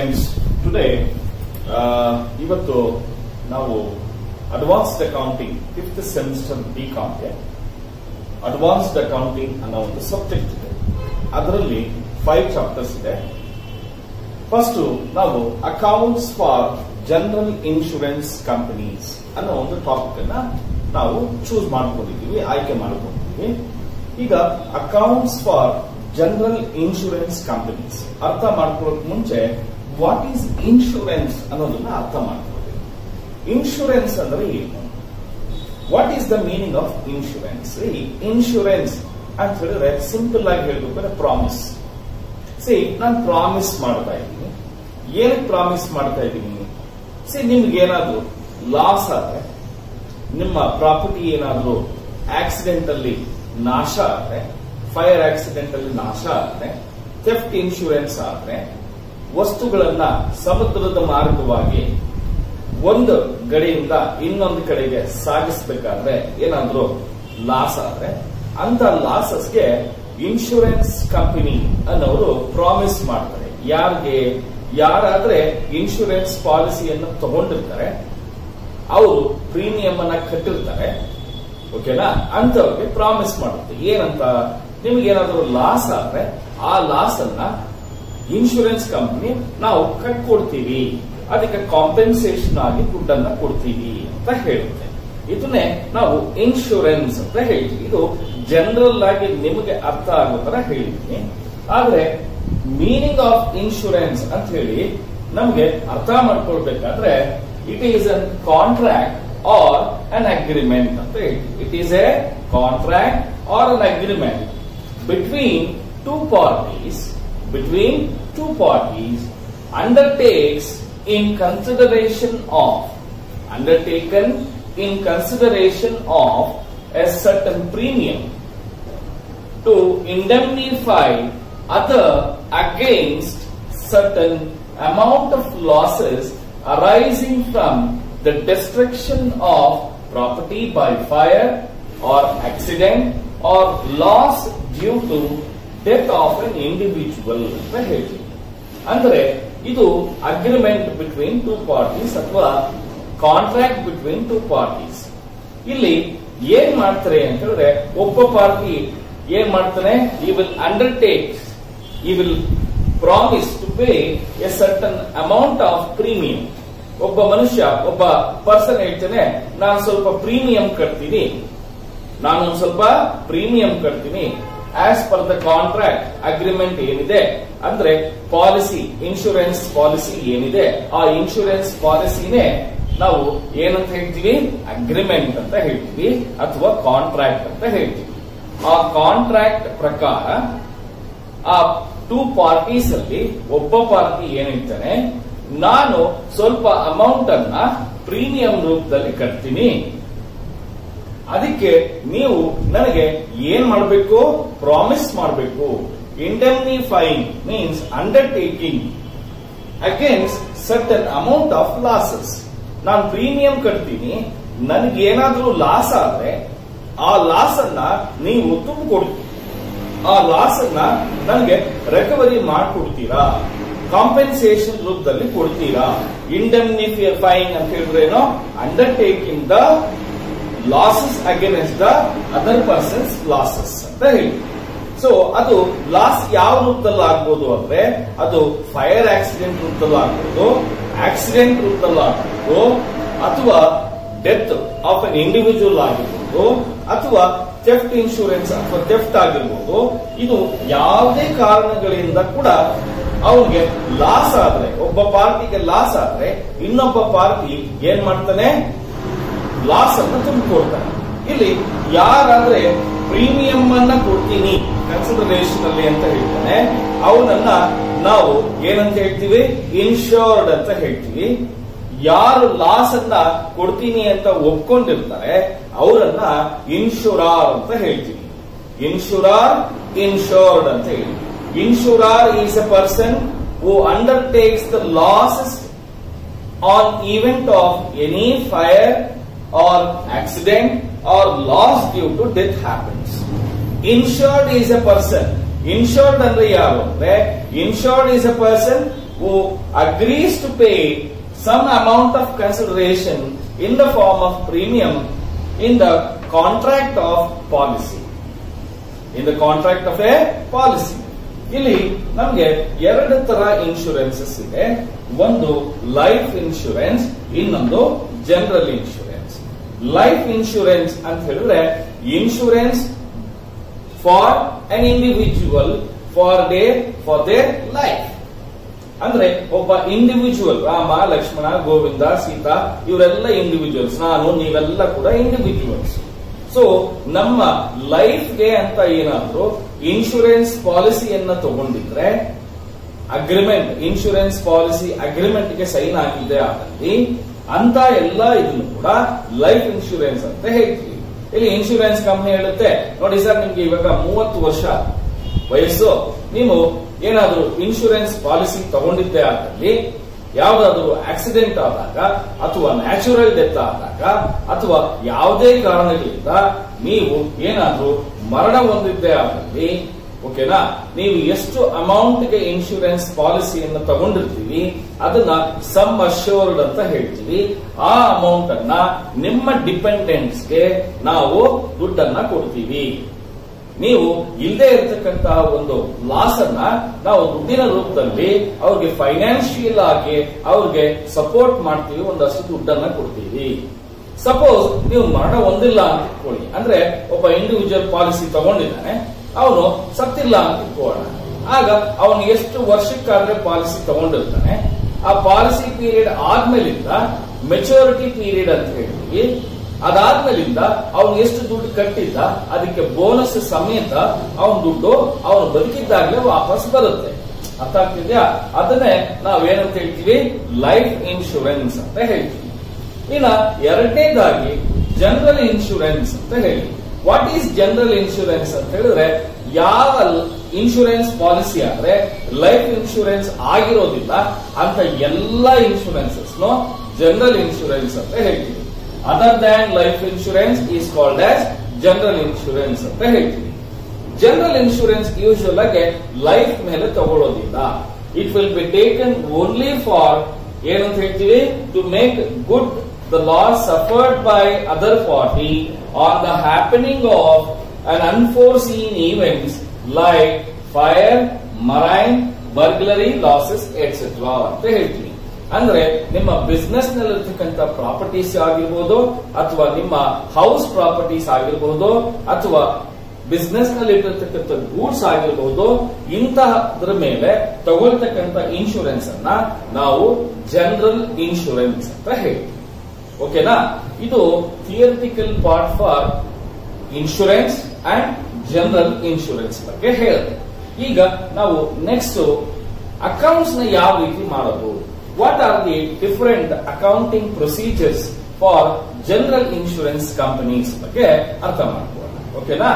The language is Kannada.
Today uh, ಇವತ್ತು ನಾವು advanced accounting fifth semester B ಕಾಮ್ಗೆ advanced accounting ಅನ್ನೋ ಒಂದು ಸಬ್ಜೆಕ್ಟ್ ಇದೆ. ಅದರಲ್ಲಿ ಫೈವ್ ಚಾಪ್ಟರ್ಸ್ ಇದೆ. ಫಸ್ಟ್ ನಾವು accounts for general insurance companies ಅನ್ನೋ ಒಂದು ಟಾಪಿಕ್ ಅನ್ನ ನಾವು ಚೂಸ್ ಮಾಡ್ಕೊಂಡಿದ್ದೀವಿ ಆಯ್ಕೆ ಮಾಡ್ಕೊಂಡಿದ್ದೀವಿ. ಈಗ accounts for general insurance companies ಅರ್ಥ ಮಾಡ್ಕೊಳ್ಳೋಕೆ ಮುಂಚೆ ವಾಟ್ ಈಸ್ ಇನ್ಶೂರೆನ್ಸ್ ಅನ್ನೋದನ್ನ ಅರ್ಥ ಮಾಡ್ಕೊಳ್ಬೇಕು. ಇನ್ಶೂರೆನ್ಸ್ ಅಂದ್ರೆ ಏನು? What is the meaning of insurance insurance ಅಂತ ಹೇಳಿದ್ರೆ ಸಿಂಪಲ್ ಆಗಿ ಹೇಳ್ಬೇಕಾದ್ರೆ ಪ್ರಾಮಿಸ್ ಸಿ ನಾನು ಪ್ರಾಮಿಸ್ ಮಾಡ್ತಾ ಇದ್ದೀನಿ. ಏನಕ್ಕೆ ಪ್ರಾಮಿಸ್ ಮಾಡ್ತಾ ಇದ್ದೀನಿ? ಸಿ ನಿಮ್ಗೆ ಏನಾದ್ರು ಲಾಸ್ ಆದ್ರೆ, ನಿಮ್ಮ ಪ್ರಾಪರ್ಟಿ ಏನಾದ್ರು ಆಕ್ಸಿಡೆಂಟ್ ಅಲ್ಲಿ ನಾಶ ಆದ್ರೆ ಫೈರ್ ಆಕ್ಸಿಡೆಂಟ್ ಅಲ್ಲಿ ನಾಶ ಆದ್ರೆ ಥೆಫ್ಟ್ ಇನ್ಶೂರೆನ್ಸ್ ಆದ್ರೆ ವಸ್ತುಗಳನ್ನ ಸಮುದ್ರದ ಮಾರ್ಗವಾಗಿ ಒಂದು ಗಡಿಯಿಂದ ಇನ್ನೊಂದು ಕಡೆಗೆ ಸಾಗಿಸಬೇಕಾದ್ರೆ ಏನಾದ್ರೂ ಲಾಸ್ ಆದ್ರೆ ಅಂತ ಲಾಸಸ್ಗೆ ಇನ್ಶೂರೆನ್ಸ್ ಕಂಪನಿ ಅನ್ನೋರು ಪ್ರಾಮಿಸ್ ಮಾಡ್ತಾರೆ. ಯಾರಿಗೆ? ಯಾರಾದ್ರೆ ಇನ್ಶೂರೆನ್ಸ್ ಪಾಲಿಸಿಯನ್ನು ತಗೊಂಡಿರ್ತಾರೆ, ಅವರು ಪ್ರೀಮಿಯಂ ಅನ್ನ ಕಟ್ಟಿರ್ತಾರೆ ಓಕೆನಾ ಅಂತವ್ರಿಗೆ ಪ್ರಾಮಿಸ್ ಮಾಡುತ್ತೆ. ಏನಂತ? ನಿಮ್ಗೆ ಏನಾದರೂ ಲಾಸ್ ಆದ್ರೆ ಆ ಲಾಸ್ ಅನ್ನ ಇನ್ಶೂರೆನ್ಸ್ ಕಂಪನಿ ನಾವು ಕಟ್ಕೊಡ್ತೀವಿ ಅದಕ್ಕೆ ಕಾಂಪೆನ್ಸೇಷನ್ ಆಗಿ ದುಡ್ಡನ್ನ ಕೊಡ್ತೀವಿ ಅಂತ ಹೇಳುತ್ತೆ. ಇದನ್ನೇ ನಾವು ಇನ್ಶೂರೆನ್ಸ್ ಅಂತ ಹೇಳ್ತೀವಿ. ಇದು ಜನರಲ್ ಆಗಿ ನಿಮಗೆ ಅರ್ಥ ಆಗೋ ತರ ಹೇಳಿದ್ದೀನಿ. ಆದ್ರೆ ಮೀನಿಂಗ್ ಆಫ್ ಇನ್ಶೂರೆನ್ಸ್ ಅಂತ ಹೇಳಿ ನಮಗೆ ಅರ್ಥ ಮಾಡ್ಕೊಳ್ಬೇಕಾದ್ರೆ it is an contract or an agreement ಅಂತ ಹೇಳ್ತೀವಿ. It is a contract or an agreement between two parties between two parties undertakes in consideration of undertaken in consideration of a certain premium to indemnify other against certain amount of losses arising from the destruction of property by fire or accident or loss due to death of an individual ಅಂತ ಹೇಳ್ತೀವಿ ಅಂದ್ರೆ ಇದು ಅಗ್ರಿಮೆಂಟ್ ಬಿಟ್ವೀನ್ ಟೂ ಪಾರ್ಟೀಸ್ ಅಥವಾ ಕಾಂಟ್ರಾಕ್ಟ್ ಬಿಟ್ವೀನ್ ಟೂ ಪಾರ್ಟೀಸ್ ಇಲ್ಲಿ ಏನ್ ಮಾಡ್ತಾರೆ ಅಂತ ಹೇಳಿದ್ರೆ, ಒಬ್ಬ ಪಾರ್ಟಿ ಏನ್ ಮಾಡ್ತಾನೆ? ಈ will undertake he will promise to pay a certain amount of premium ಒಬ್ಬ ಮನುಷ್ಯ, ಒಬ್ಬ ಪರ್ಸನ್ ಹೇಳ್ತಾನೆ, ನಾನು ಸ್ವಲ್ಪ ಪ್ರೀಮಿಯಂ ಕಟ್ತೀನಿ. ನಾನು ಸ್ವಲ್ಪ premium ಕಟ್ತೀನಿ. As per the contract agreement ಏನಿದೆ? ಅಂದ್ರೆ ಪಾಲಿಸಿ ಇನ್ಶೂರೆನ್ಸ್ ಪಾಲಿಸಿ ಏನಿದೆ? ಆ ಇನ್ಶೂರೆನ್ಸ್ ಪಾಲಿಸಿನೇ ನಾವು ಏನಂತ ಹೇಳ್ತೀವಿ? ಅಗ್ರಿಮೆಂಟ್ ಅಂತ ಹೇಳ್ತೀವಿ, ಅಥವಾ ಕಾಂಟ್ರಾಕ್ಟ್ ಅಂತ ಹೇಳ್ತೀವಿ. ಆ ಕಾಂಟ್ರಾಕ್ಟ್ ಪ್ರಕಾರ, ಆ ಟೂ ಪಾರ್ಟೀಸ್ ಅಲ್ಲಿ ಒಬ್ಬ ಪಾರ್ಟಿ ಏನ್ ಹೇಳ್ತಾನೆ ನಾನು ಸ್ವಲ್ಪ ಅಮೌಂಟ್ ಅನ್ನ ಪ್ರೀಮಿಯಂ ರೂಪದಲ್ಲಿ ಕಟ್ತೀನಿ. ಅದಕ್ಕೆ ನೀವು ನನಗೆ ಏನ್ ಮಾಡಬೇಕು? ಪ್ರಾಮಿಸ್ ಮಾಡಬೇಕು. Indemnifying means undertaking against certain amount of losses ನಾನು ಪ್ರೀಮಿಯಂ ಕಟ್ತೀನಿ. ನನಗೆ ಏನಾದ್ರೂ ಲಾಸ್ ಆದ್ರೆ ಆ ಲಾಸ್ ಅನ್ನ ನೀವು ತುಂಬಿಕೊಡ್ತೀವಿ ಆ ಲಾಸ್ ಅನ್ನ ನನಗೆ ರಿಕವರಿ ಮಾಡಿಕೊಡ್ತೀರಾ? ಕಾಂಪೆನ್ಸೇಷನ್ ರೂಪದಲ್ಲಿ ಕೊಡ್ತೀರಾ? ಇಂಡೆಮ್ನಿಫೈಯಿಂಗ್ ಅಂತ ಹೇಳಿದ್ರೇನೋ undertaking the losses against the other persons losses ಅಂತ ಹೇಳಿ. ಸೊ ಅದು ಲಾಸ್ ಯಾವ ರೂಪದಲ್ಲಿ ಆಗ್ಬೋದು ಅಂದ್ರೆ ಅದು ಫೈರ್ ಆಕ್ಸಿಡೆಂಟ್ ರೂಪದಲ್ಲೂ ಆಗ್ಬೋದು ಆಕ್ಸಿಡೆಂಟ್ ರೂಪದಲ್ಲೂ ಆಗ್ಬೋದು, ಅಥವಾ ಡೆತ್ ಆಫ್ ಅನ್ ಇಂಡಿವಿಜುವಲ್ ಆಗಿರ್ಬೋದು, ಅಥವಾ ಥೆಫ್ಟ್ ಇನ್ಶೂರೆನ್ಸ್ ಅಥವಾ ಥೆಫ್ಟ್ ಆಗಿರ್ಬೋದು, ಇದು ಯಾವುದೇ ಕಾರಣಗಳಿಂದ ಕೂಡ ಅವನಿಗೆ ಲಾಸ್ ಆದ್ರೆ, ಒಬ್ಬ ಪಾರ್ಟಿಗೆ ಲಾಸ್ ಆದ್ರೆ, ಇನ್ನೊಬ್ಬ ಪಾರ್ಟಿ ಏನ್ ಮಾಡ್ತಾನೆ? ಲಾಸ್ ಅನ್ನು ತುಂಬಿಕೊಡ್ತಾರೆ. ಇಲ್ಲಿ ಯಾರಾದ್ರೆ ಪ್ರೀಮಿಯಂ ಅನ್ನ ಕೊಡ್ತೀನಿ ಕನ್ಸಿಡರೇಷನ್ ಅಲ್ಲಿ ಅಂತ ಹೇಳ್ತಾನೆ, ಅವನನ್ನ ನಾವು ಏನಂತ ಹೇಳ್ತೀವಿ? ಇನ್ಶೋರ್ಡ್ ಅಂತ ಹೇಳ್ತೀವಿ. ಯಾರು ಲಾಸ್ ಅನ್ನ ಕೊಡ್ತೀನಿ ಅಂತ ಒಪ್ಕೊಂಡಿರ್ತಾರೆ, ಅವರನ್ನ ಇನ್ಶೂರಾರ್ ಅಂತ ಹೇಳ್ತೀವಿ. ಇನ್ಶೂರಾರ್ ಇನ್ಶೋರ್ಡ್ ಅಂತ ಹೇಳಿ. Insurer is a person who undertakes the loss on event of any fire or accident or loss due to death happens. Insured is a person. Insured ಅಂದ್ರೆ ಯಾರು ಅಂದ್ರೆ insured is a person who agrees to pay some amount of consideration in the form of premium in the contract of policy. In the contract of a policy. ಇಲ್ಲಿ ನಮಗೆ ಎರಡು ತರ ಇನ್ಶೂರೆನ್ಸಸ್ ಇದೆ ಒಂದು ಲೈಫ್ ಇನ್ಶೂರೆನ್ಸ್ ಇನ್ನೊಂದು ಜನರಲ್ ಇನ್ಶೂರೆನ್ಸ್ ಲೈಫ್ ಇನ್ಶೂರೆನ್ಸ್ ಅಂತ ಹೇಳಿದ್ರೆ insurance for an individual for day for their life ಅಂದ್ರೆ ಒಬ್ಬ ಇಂಡಿವಿಜುವಲ್ ರಾಮ, ಲಕ್ಷ್ಮಣ, ಗೋವಿಂದ, ಸೀತಾ, ಇವರೆಲ್ಲ ಇಂಡಿವಿಜುವಲ್ಸ್ ನಾನು, ನೀವೆಲ್ಲ ಕೂಡ ಇಂಡಿವಿಜುವಲ್ಸ್ ಸೊ ನಮ್ಮ ಲೈಫ್ಗೆ ಅಂತ ಏನಾದ್ರು ಇನ್ಶೂರೆನ್ಸ್ ಪಾಲಿಸಿಯನ್ನ ತಗೊಂಡಿದ್ರೆ ಅಗ್ರಿಮೆಂಟ್ ಇನ್ಶೂರೆನ್ಸ್ ಪಾಲಿಸಿ ಅಗ್ರಿಮೆಂಟ್ಗೆ ಸೈನ್ ಆಗಿದೆ ಆದಲ್ಲಿ ಅಂತ ಎಲ್ಲ ಇದನ್ನು ಕೂಡ ಲೈಫ್ ಇನ್ಶೂರೆನ್ಸ್ ಅಂತ ಹೇಳ್ತೀವಿ. ಇಲ್ಲಿ ಇನ್ಶೂರೆನ್ಸ್ ಕಂಪನಿ ಹೇಳುತ್ತೆ, ನೋಡಿ ಸರ್ ನಿಮ್ಗೆ ಇವಾಗ ಮೂವತ್ತು ವರ್ಷ ವಯಸ್ಸು. ನೀವು ಏನಾದ್ರೂ ಇನ್ಶೂರೆನ್ಸ್ ಪಾಲಿಸಿ ತಗೊಂಡಿದ್ದೆ ಆದಲ್ಲಿ ಯಾವ್ದಾದ್ರು ಆಕ್ಸಿಡೆಂಟ್ ಆದಾಗ ಅಥವಾ ನ್ಯಾಚುರಲ್ ಡೆತ್ ಆದಾಗ ಅಥವಾ ಯಾವುದೇ ಕಾರಣಗಳಿಂದ ನೀವು ಏನಾದ್ರೂ ಮರಣ ಹೊಂದಿದ್ದೆ ಆದಲ್ಲಿ ಓಕೆನಾ? ನೀವು ಎಷ್ಟು ಅಮೌಂಟ್ಗೆ ಇನ್ಶೂರೆನ್ಸ್ ಪಾಲಿಸಿಯನ್ನು ತಗೊಂಡಿರ್ತೀವಿ, ಅದನ್ನ ಸಮ್ ಅಶ್ಯೂರ್ಡ್ ಅಂತ ಹೇಳ್ತೀವಿ. ಆ ಅಮೌಂಟ್ ಅನ್ನ ನಿಮ್ಮ ಡಿಪೆಂಡೆಂಟ್ಸ್ಗೆ ನಾವು ದುಡ್ಡನ್ನ ಕೊಡ್ತೀವಿ. ನೀವು ಇಲ್ಲದೆ ಇರತಕ್ಕಂತಹ ಒಂದು ಲಾಸ್ ಅನ್ನ ನಾವು ದುಡ್ಡಿನ ರೂಪದಲ್ಲಿ ಅವ್ರಿಗೆ ಫೈನಾನ್ಷಿಯಲ್ ಆಗಿ ಅವ್ರಿಗೆ ಸಪೋರ್ಟ್ ಮಾಡ್ತೀವಿ, ಒಂದಷ್ಟು ದುಡ್ಡನ್ನ ಕೊಡ್ತೀವಿ. ಸಪೋಸ್ ನೀವು ಮರಣ ಹೊಂದಿಲ್ಲ ಅಂತ ಇಟ್ಕೊಳ್ಳಿ. ಅಂದ್ರೆ ಒಬ್ಬ ಇಂಡಿವಿಜುವಲ್ ಪಾಲಿಸಿ ತಗೊಂಡಿದ್ದಾನೆ ಅವನು ಸತ್ತಿಲ್ಲ ಅಂತ ಇಟ್ಕೋಣ ಆಗ ಅವನು ಎಷ್ಟು ವರ್ಷಕ್ಕಾದ್ರೆ ಪಾಲಿಸಿ ತಗೊಂಡಿರ್ತಾನೆ. ಆ ಪಾಲಿಸಿ ಪೀರಿಯಡ್ ಆದ್ಮೇಲಿಂದ ಮೆಚುರಿಟಿ ಪೀರಿಯಡ್ ಅಂತ ಹೇಳ್ತೀವಿ ಅದಾದ್ಮೇಲಿಂದ ಅವನು ಎಷ್ಟು ದುಡ್ಡು ಕಟ್ಟಿದ್ದ, ಅದಕ್ಕೆ ಬೋನಸ್ ಸಮೇತ ಅವನ ದುಡ್ಡು ಅವನು ಬದುಕಿದ್ದಾಗಲೇ ವಾಪಸ್ ಬರುತ್ತೆ. ಅರ್ಥ ಆಗ್ತಿದ್ಯಾ? ಅದನ್ನೇ ನಾವೇನಂತ ಹೇಳ್ತೀವಿ? ಲೈಫ್ ಇನ್ಶೂರೆನ್ಸ್ ಅಂತ ಹೇಳ್ತೀವಿ. ಇನ್ನ ಎರಡನೇದಾಗಿ ಜನರಲ್ ಇನ್ಶೂರೆನ್ಸ್ ಅಂತ ಹೇಳಿ ವಾಟ್ ಈಸ್ ಜನರಲ್ ಇನ್ಶೂರೆನ್ಸ್ ಅಂತ ಹೇಳಿದ್ರೆ, ಯಾವ ಇನ್ಶೂರೆನ್ಸ್ ಪಾಲಿಸಿ ಆದ್ರೆ ಲೈಫ್ ಇನ್ಶೂರೆನ್ಸ್ ಆಗಿರೋದಿಲ್ಲ ಅಂತ ಎಲ್ಲ ಇನ್ಶೂರೆನ್ಸಸ್ ಜನರಲ್ ಇನ್ಶೂರೆನ್ಸ್ ಅಂತ ಹೇಳ್ತೀವಿ. Other than life insurance is called as general insurance ಅಂತ ಹೇಳ್ತೀವಿ. ಜನರಲ್ ಇನ್ಶೂರೆನ್ಸ್ ಯೂಶುವಲ್ ಆಗಿ ಲೈಫ್ ಮೇಲೆ ತಗೊಳ್ಳೋದಿಲ್ಲ. It will be taken only for ಏನಂತ ಹೇಳ್ತೀವಿ? To make good the loss suffered by other party or the happening of an unforeseen events like fire marine burglary, losses etc. ಅಂತ ಹೇಳ್ತೀವಿ ಅಂದ್ರೆ ನಿಮ್ಮ ಬಿಸ್ನೆಸ್ ನಲ್ಲಿರ್ತಕ್ಕಂಥ ಪ್ರಾಪರ್ಟೀಸ್ ಆಗಿರ್ಬೋದು ಅಥವಾ ನಿಮ್ಮ ಹೌಸ್ ಪ್ರಾಪರ್ಟೀಸ್ ಆಗಿರ್ಬೋದು ಅಥವಾ ಬಿಸ್ನೆಸ್ನಲ್ಲಿ ಇಟ್ಟಿರ್ತಕ್ಕಂಥ ಗೂಡ್ಸ್ ಆಗಿರಬಹುದು ಇಂತಹದ್ರ ಮೇಲೆ ತಗೊಳ್ತಕ್ಕಂಥ ಇನ್ಶೂರೆನ್ಸ್ ಅನ್ನ ನಾವು ಜನರಲ್ ಇನ್ಶೂರೆನ್ಸ್ ಅಂತ ಹೇಳ್ತೀವಿ ಓಕೆನಾ? ಇದು theoretical part for insurance and general insurance ಬಗ್ಗೆ ಹೇಳುತ್ತೆ. ಈಗ ನಾವು ನೆಕ್ಸ್ಟ್ ಅಕೌಂಟ್ಸ್ನ ಯಾವ ರೀತಿ ಮಾಡೋದು? What are the different accounting procedures for general insurance companies ಬಗ್ಗೆ ಅರ್ಥ ಮಾಡ್ಕೊಳ್ಳೋಣ. ಓಕೆನಾ?